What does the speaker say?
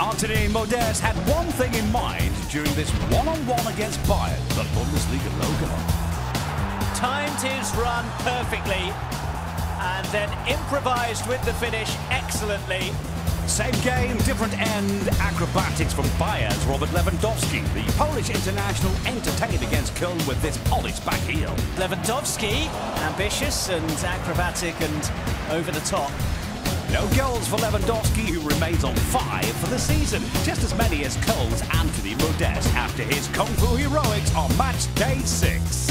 Anthony Modeste had one thing in mind during this one-on-one against Bayern, the Bundesliga logo. Timed his run perfectly and then improvised with the finish excellently. Same game, different end. Acrobatics from Bayern's Robert Lewandowski. The Polish international entertained against Köln with this polished back heel. Lewandowski, ambitious and acrobatic and over the top. No goals for Lewandowski, who remains on five for the season, just as many as Köln's Anthony Modeste after his Kung Fu heroics on match day six.